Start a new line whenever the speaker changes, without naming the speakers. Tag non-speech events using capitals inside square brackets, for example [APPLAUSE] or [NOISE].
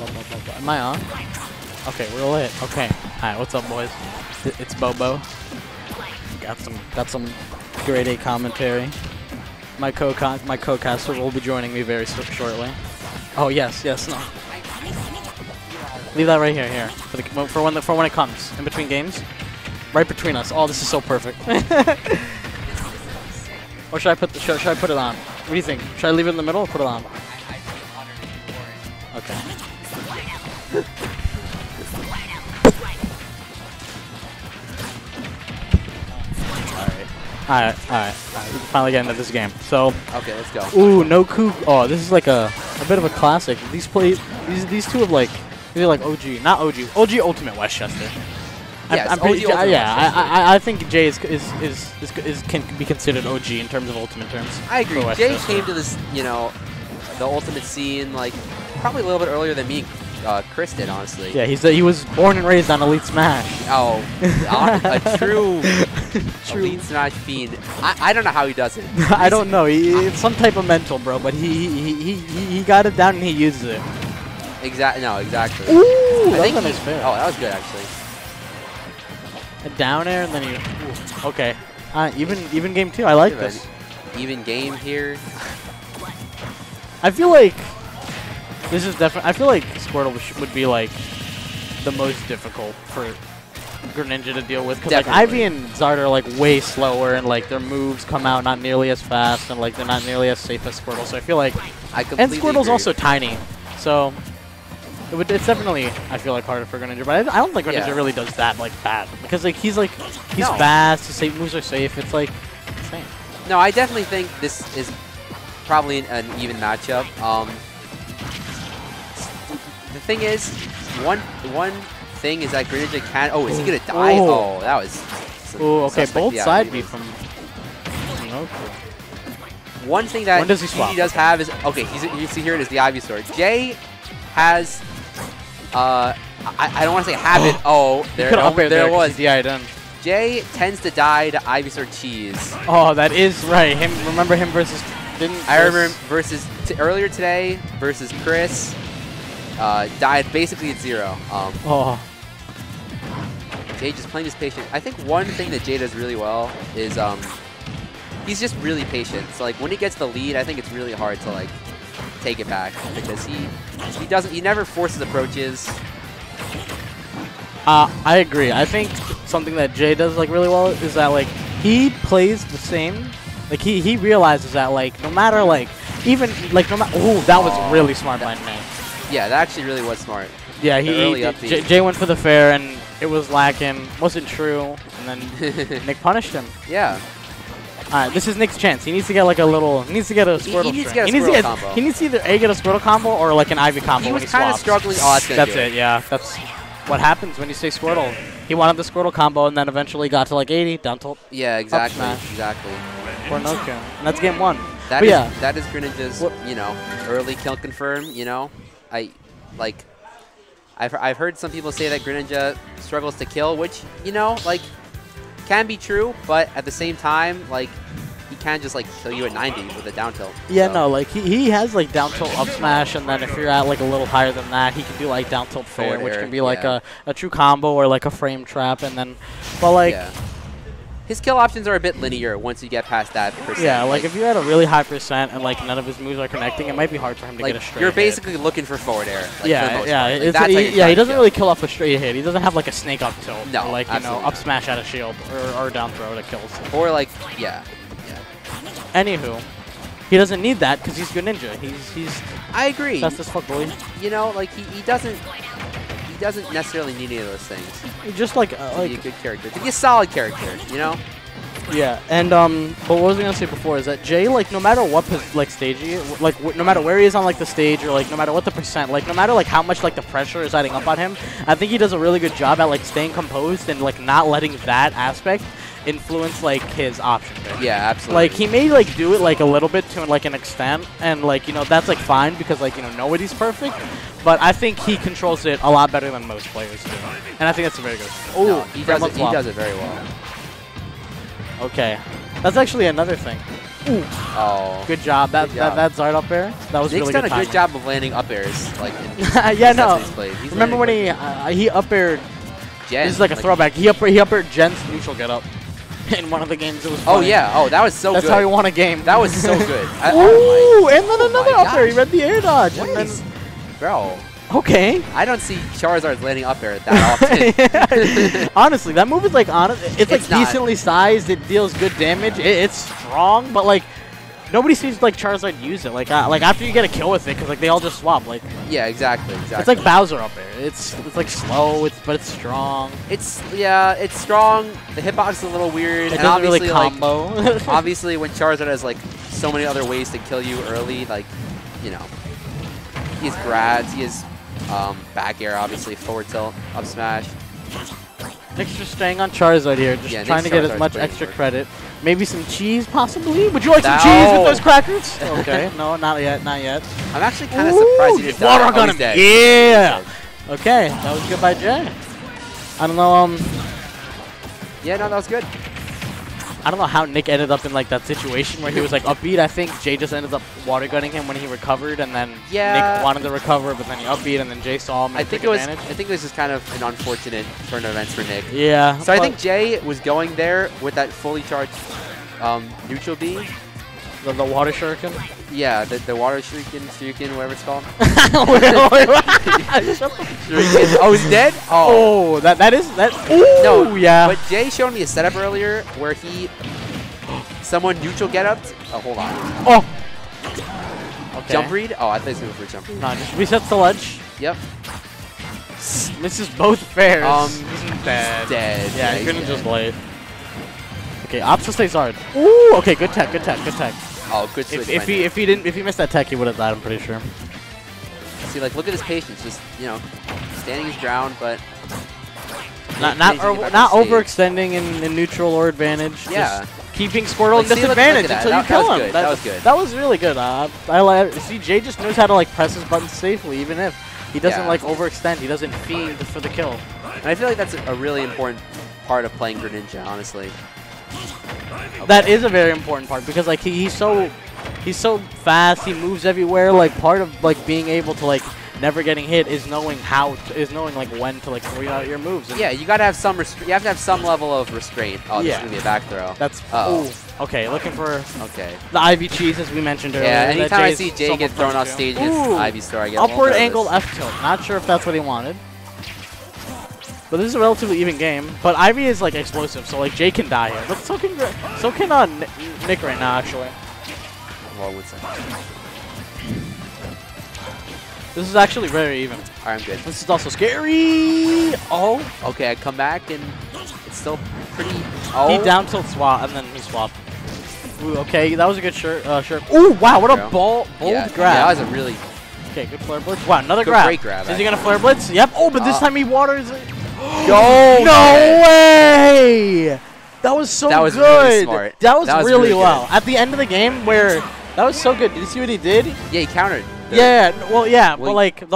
Am I on? Okay, we're lit. Okay. Alright, what's up, boys? It's Bobo. Got some got some grade A commentary. My co my co-caster will be joining me very shortly. Oh yes, yes, no. Leave that right here, here for, the, for when the, for when it comes in between games, right between us. Oh, this is so perfect. [LAUGHS] or should I put the, should, should I put it on? What do you think? Should I leave it in the middle or put it on? Alright, alright, alright. Finally getting into this game. So,
Okay, let's go.
ooh, Noku. Oh, this is like a, a bit of a classic. These play, these these two have like, they're like OG, not OG, OG Ultimate Westchester. I'm-
Yes,
I'm pretty- yeah. I, I, I think Jay is is, is, is, is can be considered OG in terms of Ultimate terms.
I agree. Jay came to this, you know, the ultimate scene like probably a little bit earlier than me, uh, Chris did, honestly.
Yeah, he's he was born and raised on Elite Smash.
Oh, [LAUGHS] a true,
True.
elite smash fiend. I, I don't know how he does it. [LAUGHS]
I don't know. He, it's some type of mental, bro. But he he, he he he got it down and he uses it.
Exactly. No, exactly.
Ooh,
I
that was a nice fair.
Oh, that was good actually.
A down air and then he. okay. Uh, even even game two. I like this.
Even game here.
I feel like this is definitely. I feel like Squirtle sh- would be like the most difficult for Greninja to deal with because like Ivy and Zard are like way slower and like their moves come out not nearly as fast and like they're not nearly as safe as Squirtle. So I feel like
I
could
and
Squirtle's
agree.
also tiny, so it would, it's definitely I feel like harder for Greninja. But I, I don't think Greninja
Yeah.
really does that like bad because like he's like he's
No.
fast. His safe moves are safe. It's like insane.
No, I definitely think this is probably an, an even matchup. Um, the thing is, one one thing is that Greninja can. Oh, is he gonna die?
Oh.
Oh, that was.
Oh, okay, both side B from. Okay.
One thing that
When does he swap?
does have is okay. He's, you see here it is the Ivy Sword. Jay has. Uh, I, I don't want to say habit. [GASPS] Oh, there, oh, there,
there
was.
DI'd in.
Jay tends to die to Ivy Sword cheese.
Oh, that is right. Him. Remember him versus. Didn't
I remember versus t earlier today versus Chris. Uh, died basically at zero. Um,
Oh,
Jay just playing his patient. I think one thing that Jay does really well is um, he's just really patient. So like when he gets the lead, I think it's really hard to like take it back because he he doesn't he never forces approaches.
uh, I agree. I think something that Jay does like really well is that like he plays the same. Like he he realizes that like no matter like even like no matter. Oh, that was
Oh,
really smart by Nick.
Yeah, that actually really was smart.
Yeah, he, he Jay, went for the fair and it was lacking. Wasn't true, and then [LAUGHS] Nick punished him.
yeah,
All right, this is Nick's chance. He needs to get like a little. He needs to get a
He- he
Squirtle.
needs to get a
he
Squirtle
get.
combo.
He needs to either a get a Squirtle combo or like an Ivy combo.
he was kind of struggling. Oh, that's
That's it. Yeah, that's what happens when you say Squirtle. He wanted the Squirtle combo and then eventually got to like 80 down tilt
Yeah, exactly, exactly.
for no kill, and that's game one.
That is
yeah.
that is Greninja's,
What-
you know, early kill confirm. You know, I like. I've I've heard some people say that Greninja struggles to kill, which you know, like, can be true, but at the same time, like, he can just like kill you at 90 with a down tilt.
Yeah,
So,
no, like he, he has like down tilt up smash, and then if you're at like a little higher than that, he can do like down tilt fair,
Forward
which can be like
yeah.
a, a true combo or like a frame trap, and then, but like
yeah. His kill options are a bit linear once you get past that percent.
Yeah, like, if you're at a really high percent and like none of his moves are connecting, it might be hard for him to
like
get a straight.
you're
hit.
basically looking for forward air. Like,
yeah, yeah,
part. Like,
he, yeah. He doesn't
kill.
really kill off a straight hit. He doesn't have like a snake up tilt.
No,
or, like you know, up smash out of shield or, or down throw to kill.
Or like, yeah, yeah.
Anywho, he doesn't need that because he's good ninja. He's he's
I agree.
fast as fuck, boy.
you know, like he, he doesn't he doesn't necessarily need any of those things
just like uh,
to be a good character. To be a solid character, you know?
yeah. And um, but what was I gonna say before is that Jay like no matter what like stage he like w- no matter where he is on like the stage or like no matter what the percent like no matter like how much like the pressure is adding up on him, I think he does a really good job at like staying composed and like not letting that aspect influence like his option.
Yeah, absolutely.
Like he may like do it like a little bit to like an extent, and like you know that's like fine because like you know nobody's perfect, but I think he controls it a lot better than most players do, and I think that's very good. Oh,
no, he does it. He does it very well.
Okay, that's actually another thing.
Oh.
Good job. That
Good job.
that that Zard up air. That was
Nick's
really
done
good
a good job of landing up airs. Like, in [LAUGHS]
yeah, no.
that he's played. He's
Remember when he uh, he up aired?
Jen,
This is like a throwback. He up he up aired Jen's neutral get up [LAUGHS] in one of the games. It was.
Oh
funny.
yeah. Oh, that was so good.
That's
good.
how he won a game.
That was so good. [LAUGHS] I,
Ooh, and then
Oh
another
my
up air. He read the air dodge.
What
and
is,
then,
bro?
okay.
I don't see Charizard landing up air that often. [LAUGHS]
Honestly, that move is like honest. It's like
It's not.
decently sized. It deals good damage. It, it's strong, but like nobody seems like Charizard use it. Like uh, like after you get a kill with it, because like they all just swap. Like
yeah, exactly, exactly.
it's like Bowser up there. It's it's like slow. It's but it's strong.
It's yeah, it's strong. The hitbox is a little weird,
It
and
doesn't really
obviously like
combo. [LAUGHS]
obviously when Charizard has like so many other ways to kill you early, like you know, he has grabs, he has um, back air, obviously forward tilt, up smash.
Nick's just staying on Charizard here, just
Yeah,
trying
Nick's
to get as much extra credit. Maybe some cheese, possibly. Would you like some
No.
cheese with those crackers? [LAUGHS] okay, no, not yet, not yet.
I'm actually kind of surprised he just
water
died. Oh,
gun
he's
him.
dead.
Yeah. Okay, that was good by Jay. I don't know. Um,
Yeah, no, that was good.
I don't know how Nick ended up in like that situation where he was like upbeat. I think Jay just ended up water gunning him when he recovered, and then
Yeah.
Nick wanted to recover, but then he upbeat, and then Jay saw him. And
I think
took
it was.
advantage.
I think this is kind of an unfortunate turn of events for Nick.
Yeah.
So I think Jay was going there with that fully charged um, neutral B.
the, the water shuriken.
Yeah, the, the water shuriken, shuriken, whatever it's called. [LAUGHS] Shuriken. oh, he's dead. Oh.
Oh, that that is that. Ooh,
No,
yeah.
But Jay showed me a setup earlier where he, someone neutral get up. Oh, hold on.
oh. Okay.
Jump read. Oh, I thought he was going for a jump read.
No, just resets the ledge.
Yep.
Misses both fairs.
Um,
He's dead.
Dead.
Yeah, he
he's
couldn't
dead.
just lay. Okay, Opsa stays hard. Ooh, okay, good tech, good tech, good tech.
Oh, good switch.
If, if he if he didn't if he missed that tech, he would have died. I'm pretty sure.
See, like, look at his patience. Just you know, standing his ground, but
Not not or, not overextending in, in neutral or advantage.
Yeah.
Just keeping Squirtle
Like,
in
see, look- look
disadvantage until
That-
you
that
kill
was
him.
That was good.
That was really good. Uh, I like see Jay just knows how to like press his buttons safely, even if he doesn't
Yeah.
like overextend. He doesn't fiend for the kill.
and I feel like that's a, a really important part of playing Greninja, honestly.
That is a very important part because like he, he's so he's so fast. He moves everywhere. Like part of like being able to like never getting hit is knowing how to, is knowing like when to like throw out your moves.
Yeah, you gotta have some. You have to have some level of restraint. Oh, this
Yeah.
is gonna be a back throw.
That's
Uh-oh.
okay. Looking for
Okay.
the Ivy cheese as we mentioned earlier.
Yeah, anytime I see Jay get thrown off stage Ivy Star, I get
upward angle F tilt. Not sure if that's what he wanted. But this is a relatively even game. But Ivy is like explosive, so like Jay can die here. But so can so can uh, Nick right now actually.
Well, one second.
This is actually very even.
All right, I'm good.
This is also scary. Oh,
Okay, I come back and it's still pretty. Oh,
he down tilt swap and then he swapped. Ooh, okay, that was a good shirt. Uh, shirt. Ooh, wow, what a ball, bold
yeah,
grab.
Yeah, that was a really.
okay, good flare blitz. Wow, another
Good
grab.
great grab,
Is he gonna flare blitz? Yep. Oh, but this
Uh,
time he waters it. [GASPS]
Yo,
no way! That was so
That was
good.
really smart.
That was,
That was
really,
really
well. At the end of the game, where that was so good. Did you see what he did?
Yeah, he countered.
Yeah. Well, yeah, but
Well,
like the